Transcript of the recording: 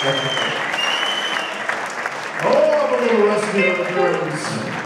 Oh, I'm a little rusty on the drums.